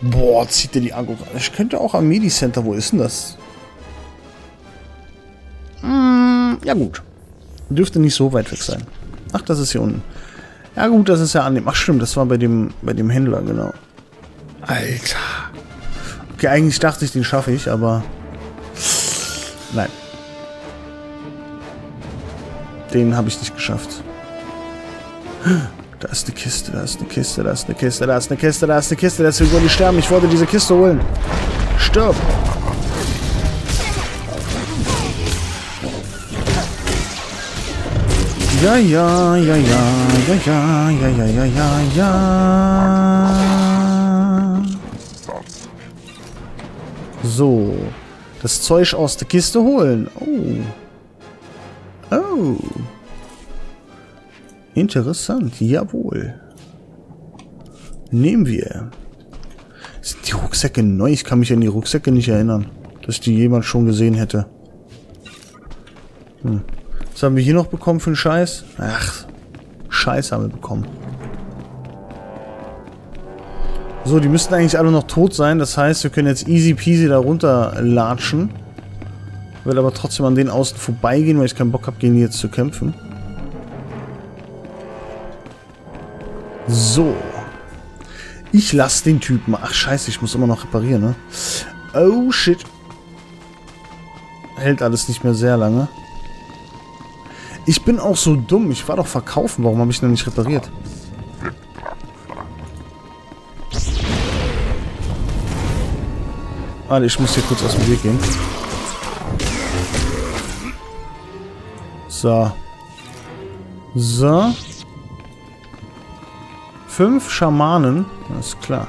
Boah, zieht der die Agro. Ich könnte auch am Medi-Center. Wo ist denn das? Hm, ja gut. Dürfte nicht so weit weg sein. Ach, das ist hier unten. Ja gut, das ist ja an dem... Ach stimmt, das war bei dem, bei dem Händler, genau. Alter. Okay, eigentlich dachte ich, den schaffe ich, aber... Nein. Den habe ich nicht geschafft. Da ist eine Kiste, da ist eine Kiste, da ist eine Kiste, da ist eine Kiste, da ist eine Kiste. Deswegen wollte ich sterben. Ich wollte diese Kiste holen. Stirb! Ja, ja, ja, ja, ja, ja, ja, ja, ja, ja, ja. So. Das Zeug aus der Kiste holen. Oh. Oh. Interessant. Jawohl. Nehmen wir. Sind die Rucksäcke neu? Ich kann mich an die Rucksäcke nicht erinnern. Dass die jemand schon gesehen hätte. Hm. Was haben wir hier noch bekommen für einen Scheiß? Ach, Scheiß haben wir bekommen. So, die müssten eigentlich alle noch tot sein. Das heißt, wir können jetzt easy peasy da runter latschen. Will aber trotzdem an den außen vorbeigehen, weil ich keinen Bock habe, gegen die jetzt zu kämpfen. So. Ich lasse den Typen. Ach, scheiße, ich muss immer noch reparieren, ne? Oh, shit. Hält alles nicht mehr sehr lange. Ich bin auch so dumm. Ich war doch verkaufen. Warum habe ich denn nicht repariert? Warte, ich muss hier kurz aus dem Weg gehen. So. So. Fünf Schamanen. Das ist klar.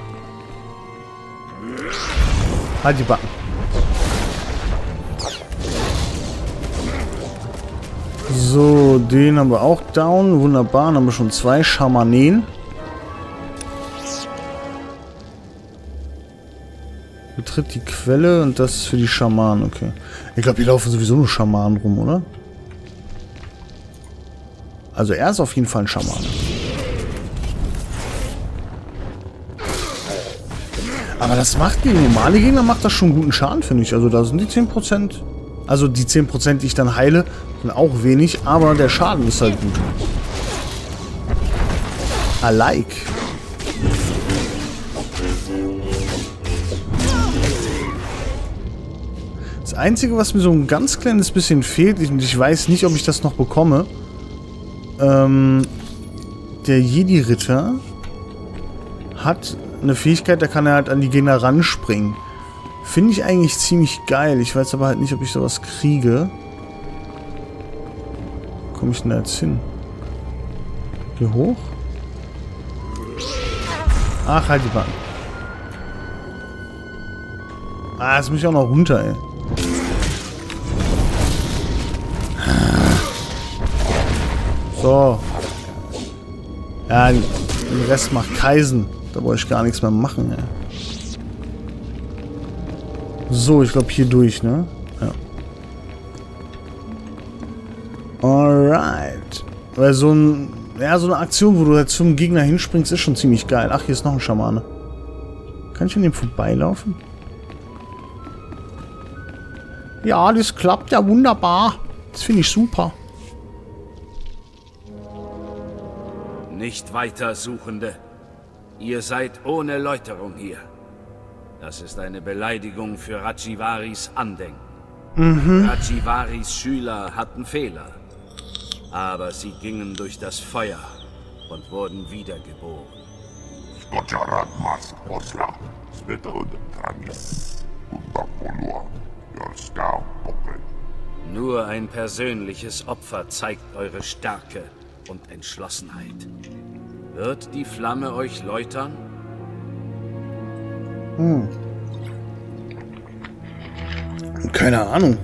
Halt die Backen. So, den haben wir auch down. Wunderbar, dann haben wir schon zwei Schamanen. Betritt die Quelle und das ist für die Schamanen, okay. Ich glaube, hier laufen sowieso nur Schamanen rum, oder? Also er ist auf jeden Fall ein Schaman. Aber das macht gegen normale Gegner macht das schon guten Schaden, finde ich. Also da sind die 10%. Also die 10%, die ich dann heile, sind auch wenig, aber der Schaden ist halt gut. I like. Das Einzige, was mir so ein ganz kleines bisschen fehlt, und ich weiß nicht, ob ich das noch bekomme, ähm, der Jedi-Ritter hat eine Fähigkeit, da kann er halt an die Gegner ranspringen. Finde ich eigentlich ziemlich geil. Ich weiß aber halt nicht, ob ich sowas kriege. Komme ich denn da jetzt hin? Hier hoch? Ach, halt die Bahn. Ah, jetzt muss ich auch noch runter, ey. So. Ja, den Rest macht Kaisen. Da wollte ich gar nichts mehr machen, ey. So, ich glaube hier durch, ne? Ja. Alright. Weil so ein, ja, so eine Aktion, wo du halt zum Gegner hinspringst, ist schon ziemlich geil. Ach, hier ist noch ein Schamane. Kann ich an dem vorbeilaufen? Ja, das klappt ja wunderbar. Das finde ich super. Nicht weiter, Suchende. Ihr seid ohne Läuterung hier. Das ist eine Beleidigung für Rajivaris Andenken. Mhm. Rajivaris Schüler hatten Fehler. Aber sie gingen durch das Feuer und wurden wiedergeboren. Nur ein persönliches Opfer zeigt eure Stärke und Entschlossenheit. Wird die Flamme euch läutern? Hm. Keine Ahnung.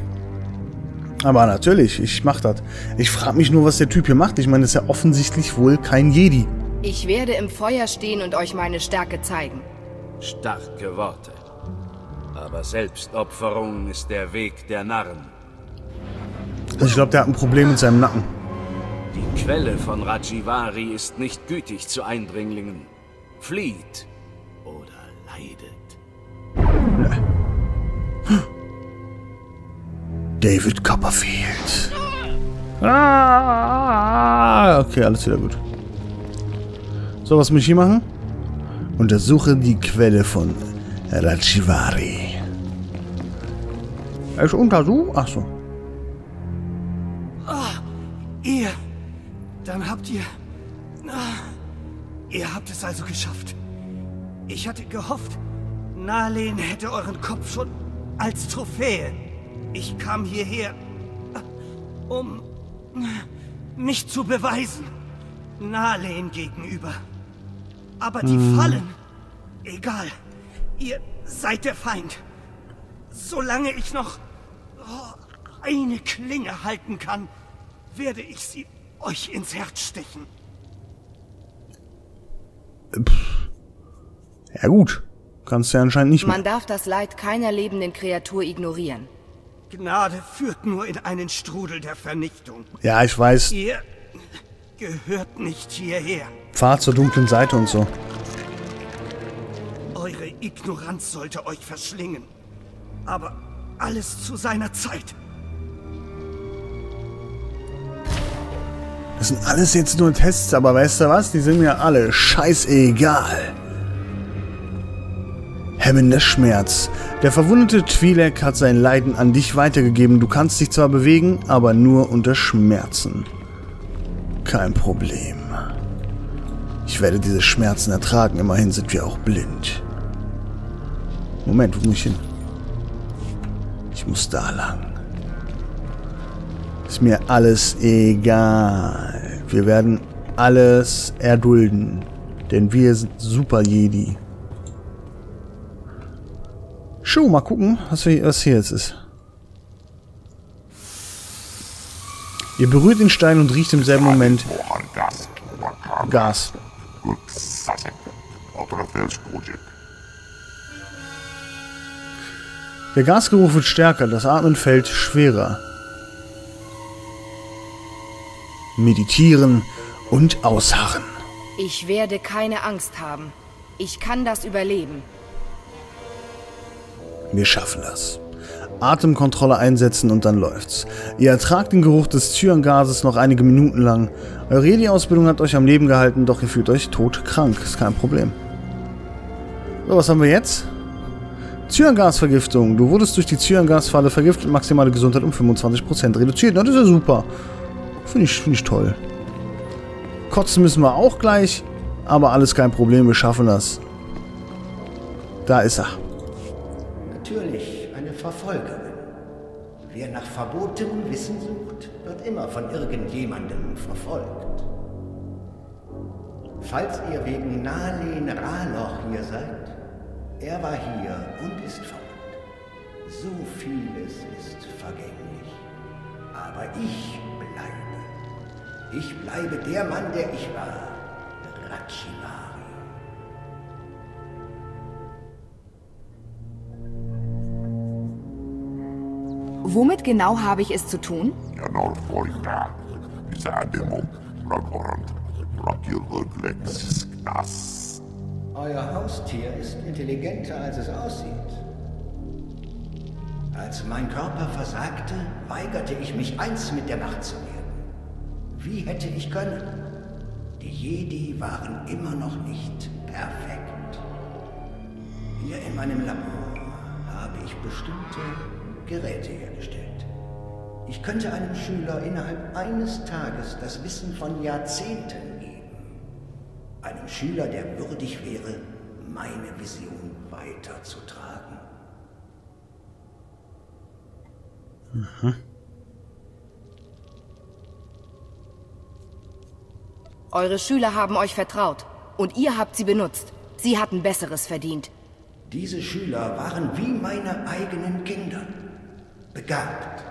Aber natürlich, ich mach das. Ich frage mich nur, was der Typ hier macht. Ich meine, das ist ja offensichtlich wohl kein Jedi. Ich werde im Feuer stehen und euch meine Stärke zeigen. Starke Worte. Aber Selbstopferung ist der Weg der Narren. Ich glaube, der hat ein Problem mit seinem Nacken. Die Quelle von Rajivari ist nicht gütig zu Eindringlingen. Flieht oder leidet. David Copperfield. Ah, okay, alles wieder gut. So, was muss ich hier machen? Untersuche die Quelle von Rachivari. Er ist untersucht? Achso. Ah, ihr. Dann habt ihr. Ah, ihr habt es also geschafft. Ich hatte gehofft, Nalen hätte euren Kopf schon als Trophäe. Ich kam hierher, um mich zu beweisen. Nalen gegenüber. Aber die hm. Fallen. Egal. Ihr seid der Feind. Solange ich noch oh, eine Klinge halten kann, werde ich sie euch ins Herz stechen. Ja gut. Kannst du ja anscheinend nicht mehr. Man darf das Leid keiner lebenden Kreatur ignorieren. Gnade führt nur in einen Strudel der Vernichtung. Ja, ich weiß. Ihr gehört nicht hierher. Pfad zur dunklen Seite und so. Eure Ignoranz sollte euch verschlingen. Aber alles zu seiner Zeit. Das sind alles jetzt nur Tests, aber weißt du was? Die sind mir alle scheißegal. Hemmender Schmerz. Der verwundete Twi'lek hat sein Leiden an dich weitergegeben. Du kannst dich zwar bewegen, aber nur unter Schmerzen. Kein Problem. Ich werde diese Schmerzen ertragen. Immerhin sind wir auch blind. Moment, wo muss ich hin? Ich muss da lang. Ist mir alles egal. Wir werden alles erdulden. Denn wir sind Super Jedi. Show, mal gucken, was hier jetzt ist. Ihr berührt den Stein und riecht im selben Moment Gas. Der Gasgeruch wird stärker, das Atmen fällt schwerer. Meditieren und ausharren. Ich werde keine Angst haben. Ich kann das überleben. Wir schaffen das. Atemkontrolle einsetzen und dann läuft's. Ihr ertragt den Geruch des Zyangases noch einige Minuten lang. Eure Redi-Ausbildung hat euch am Leben gehalten, doch ihr fühlt euch todkrank. Ist kein Problem. So, was haben wir jetzt? Zyangasvergiftung. Du wurdest durch die Zyangasfalle vergiftet, maximale Gesundheit um 25% reduziert. Na, das ist ja super. Finde ich, find ich toll. Kotzen müssen wir auch gleich, aber alles kein Problem, wir schaffen das. Da ist er. Natürlich eine Verfolgerin. Wer nach verbotenem Wissen sucht, wird immer von irgendjemandem verfolgt. Falls ihr wegen Nalen Raloch hier seid, er war hier und ist fort. So vieles ist vergänglich. Aber ich bleibe. Ich bleibe der Mann, der ich war. Rachivari. Womit genau habe ich es zu tun? Euer Haustier ist intelligenter, als es aussieht. Als mein Körper versagte, weigerte ich mich, eins mit der Macht zu werden. Wie hätte ich können? Die Jedi waren immer noch nicht perfekt. Hier in meinem Labor habe ich bestimmte Geräte hergestellt. Ich könnte einem Schüler innerhalb eines Tages das Wissen von Jahrzehnten einem Schüler, der würdig wäre, meine Vision weiterzutragen. Mhm. Eure Schüler haben euch vertraut und ihr habt sie benutzt. Sie hatten Besseres verdient. Diese Schüler waren wie meine eigenen Kinder. Begabt,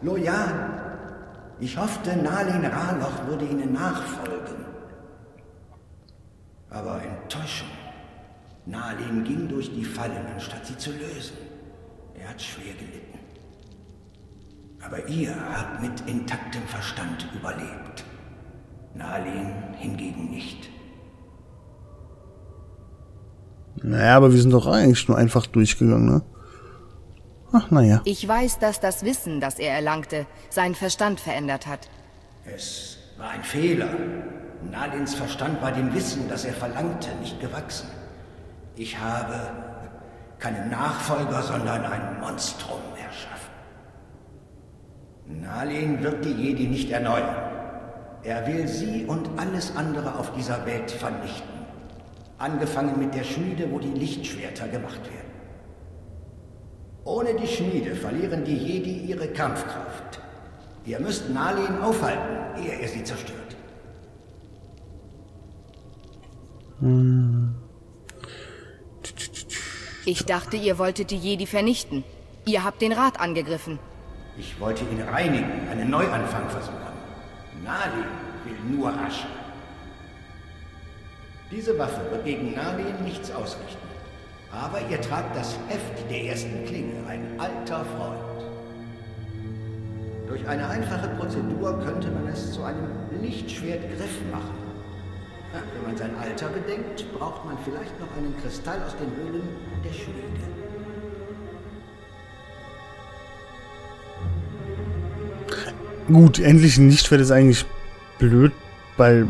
loyal. Ich hoffte, Nalin Raloch würde ihnen nachfolgen. Aber Enttäuschung. Nalin ging durch die Fallen, anstatt sie zu lösen. Er hat schwer gelitten. Aber ihr habt mit intaktem Verstand überlebt. Nalin hingegen nicht. Naja, aber wir sind doch eigentlich nur einfach durchgegangen, ne? Ach, naja. Ich weiß, dass das Wissen, das er erlangte, seinen Verstand verändert hat. Es war ein Fehler. Nalins Verstand war dem Wissen, das er verlangte, nicht gewachsen. Ich habe keinen Nachfolger, sondern ein Monstrum erschaffen. Nalin wird die Jedi nicht erneuern. Er will sie und alles andere auf dieser Welt vernichten. Angefangen mit der Schmiede, wo die Lichtschwerter gemacht werden. Ohne die Schmiede verlieren die Jedi ihre Kampfkraft. Ihr müsst Nalin aufhalten, ehe er sie zerstört. Ich dachte, ihr wolltet die Jedi vernichten. Ihr habt den Rat angegriffen. Ich wollte ihn reinigen, einen Neuanfang versuchen. Nalin will nur Asche. Diese Waffe wird gegen Nalin nichts ausrichten. Aber ihr tragt das Heft der ersten Klinge, ein alter Freund. Durch eine einfache Prozedur könnte man es zu einem Lichtschwertgriff machen. Wenn man sein Alter bedenkt, braucht man vielleicht noch einen Kristall aus den Höhlen der Schmiede. Gut, endlich ein Lichtschwert ist eigentlich blöd, weil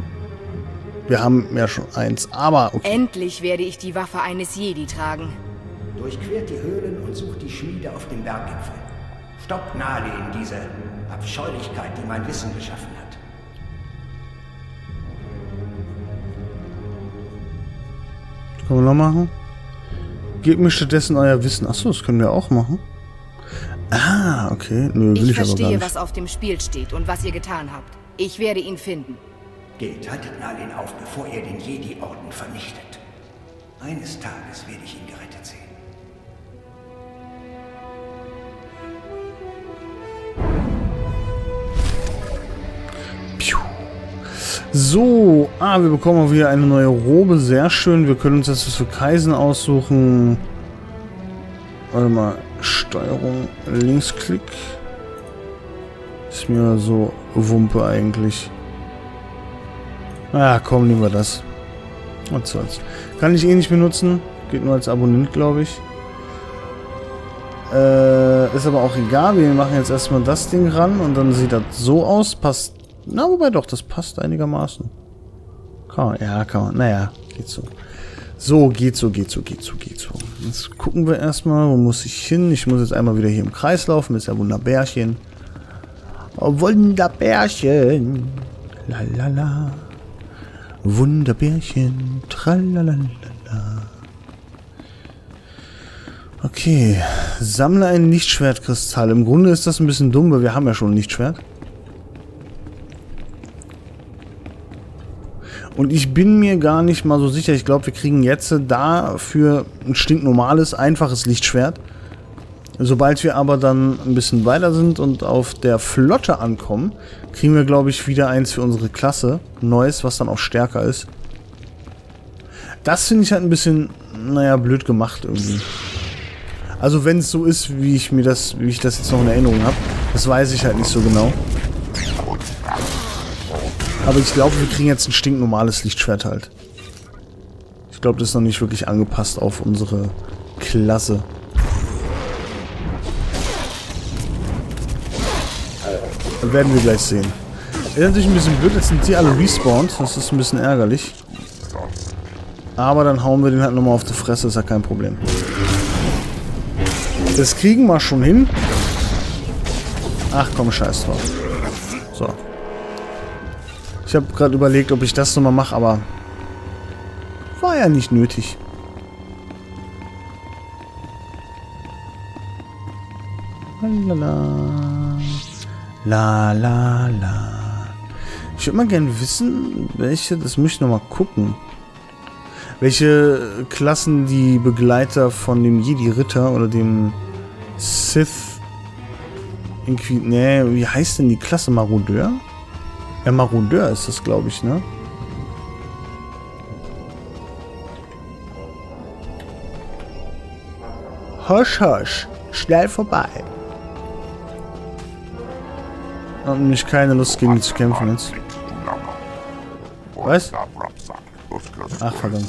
wir haben ja schon eins, aber okay. Endlich werde ich die Waffe eines Jedi tragen. Durchquert die Höhlen und sucht die Schmiede auf dem Berggipfel. Stoppt Nalin diese Abscheulichkeit, die mein Wissen geschaffen hat. Das können wir noch machen. Gebt mir stattdessen euer Wissen. Achso, das können wir auch machen. Ah, okay. Nö, will ich, ich verstehe, was auf dem Spiel steht und was ihr getan habt. Ich werde ihn finden. Geht, haltet Nalin auf, bevor ihr den Jedi-Orden vernichtet. Eines Tages werde ich ihn gerettet sehen. So, ah, wir bekommen auch wieder eine neue Robe. Sehr schön. Wir können uns jetzt was für Kaisen aussuchen. Warte mal. Steuerung, Linksklick. Ist mir so Wumpe eigentlich. Ah, komm, nehmen wir das. Was soll's. Kann ich eh nicht benutzen. Geht nur als Abonnent, glaube ich. Äh, ist aber auch egal. Wir machen jetzt erstmal das Ding ran und dann sieht das so aus. Passt na, wobei doch, das passt einigermaßen. Kann man, ja, kann man. Naja, geht so. So, geht so, geht so, geht so, geht so. Jetzt gucken wir erstmal, wo muss ich hin? Ich muss jetzt einmal wieder hier im Kreis laufen. ist ja Wunderbärchen. Oh, Wunderbärchen. Lalala. Wunderbärchen. Tralalala. Okay. Sammle ein Lichtschwertkristall. Im Grunde ist das ein bisschen dumm, weil wir haben ja schon ein Lichtschwert. Und ich bin mir gar nicht mal so sicher. Ich glaube, wir kriegen jetzt dafür ein stinknormales, einfaches Lichtschwert. Sobald wir aber dann ein bisschen weiter sind und auf der Flotte ankommen, kriegen wir, glaube ich, wieder eins für unsere Klasse. Neues, was dann auch stärker ist. Das finde ich halt ein bisschen, naja, blöd gemacht irgendwie. Also wenn es so ist, wie ich mir das, wie ich das jetzt noch in Erinnerung habe, das weiß ich halt nicht so genau. Aber ich glaube, wir kriegen jetzt ein stinknormales Lichtschwert halt. Ich glaube, das ist noch nicht wirklich angepasst auf unsere Klasse. Werden wir gleich sehen. Ist natürlich ein bisschen blöd, jetzt sind die alle respawned. Das ist ein bisschen ärgerlich. Aber dann hauen wir den halt nochmal auf die Fresse, ist ja kein Problem. Das kriegen wir schon hin. Ach komm, scheiß drauf. So. Ich habe gerade überlegt, ob ich das nochmal mache, aber war ja nicht nötig. Lalala. La la la. Ich würde mal gerne wissen, welche, das muss ich nochmal gucken. Welche Klassen die Begleiter von dem Jedi-Ritter oder dem Sith irgendwie, nee, wie heißt denn die Klasse Marodeur? Ja, Marodeur ist das, glaube ich, ne? Hosch, hosch. Schnell vorbei. Hat nämlich keine Lust, gegen ihn zu kämpfen jetzt. Was? Ach, verdammt.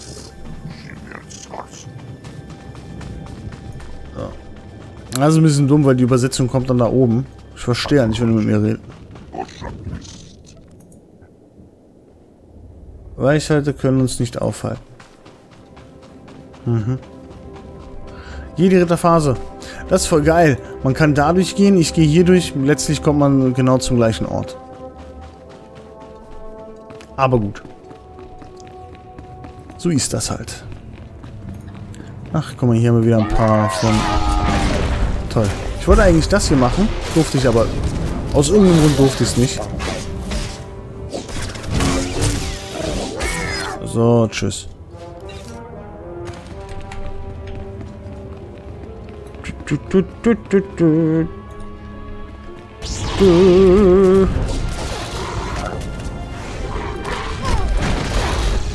Also ein bisschen dumm, weil die Übersetzung kommt dann da oben. Ich verstehe ja nicht, wenn du mit mir redest. Weichhalte können uns nicht aufhalten. Mhm. Jede Ritterphase. Das ist voll geil. Man kann dadurch gehen, ich gehe hier durch. Letztlich kommt man genau zum gleichen Ort. Aber gut. So ist das halt. Ach, guck mal, hier haben wir wieder ein paar von... Toll. Ich wollte eigentlich das hier machen. Durfte ich aber... Aus irgendeinem Grund durfte ich es nicht. So, tschüss.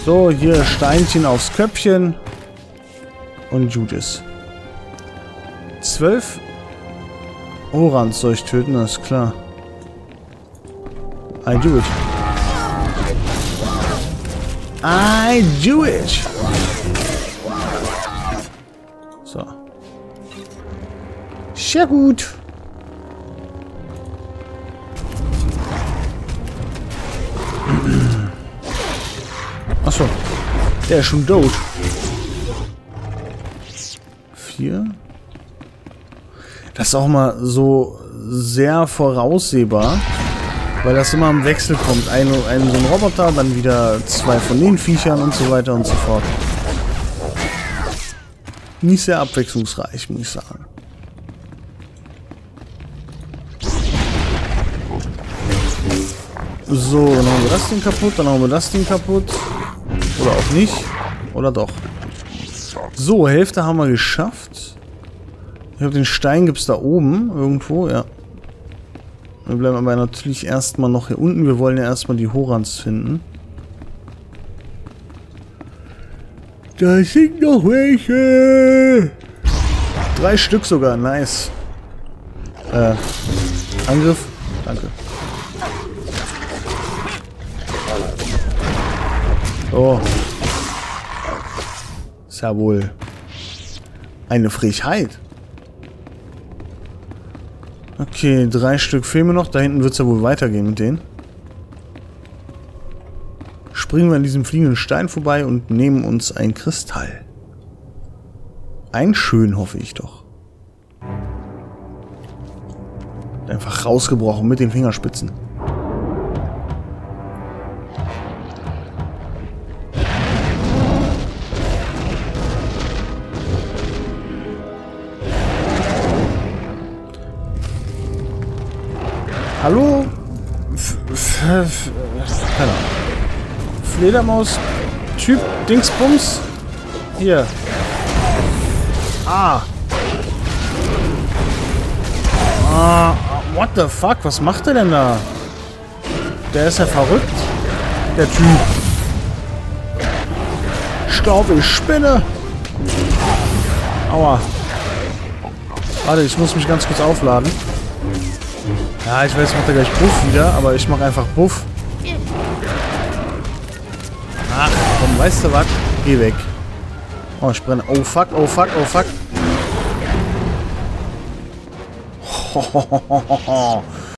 So, hier Steinchen aufs Köpfchen. Und Judas. Zwölf Orans soll ich töten, das ist klar. Do it. I do it. So. Sehr gut. Achso. Der ist schon tot. Vier. Das ist auch mal so sehr voraussehbar. Weil das immer im Wechsel kommt. Ein, ein so ein Roboter, dann wieder zwei von den Viechern und so weiter und so fort. Nicht sehr abwechslungsreich, muss ich sagen. So, dann haben wir das Ding kaputt, dann haben wir das Ding kaputt. Oder auch nicht. Oder doch. So, Hälfte haben wir geschafft. Ich habe den Stein, gibt es da oben irgendwo, ja. Wir bleiben aber natürlich erstmal noch hier unten. Wir wollen ja erstmal die Horans finden. Da sind noch welche. Drei Stück sogar, nice. Äh, Angriff. Danke. Oh. Ist ja wohl eine Frechheit. Okay, drei Stück fehlen mir noch. Da hinten wird es ja wohl weitergehen mit denen. Springen wir an diesem fliegenden Stein vorbei und nehmen uns ein Kristall. Ein schön, hoffe ich doch. Einfach rausgebrochen mit den Fingerspitzen. Hallo? F keine Ahnung. Fledermaus Typ Dingsbums. Hier. Ah. Ah, what the fuck? Was macht er denn da? Der ist ja verrückt. Der Typ. Staub, ich spinne. Aua. Warte, ich muss mich ganz kurz aufladen. Ja, ich weiß, macht er gleich Buff wieder, aber ich mache einfach Buff. Ach, komm, weißt du was? Geh weg. Oh, ich brenne. Oh, fuck, oh, fuck, oh, fuck.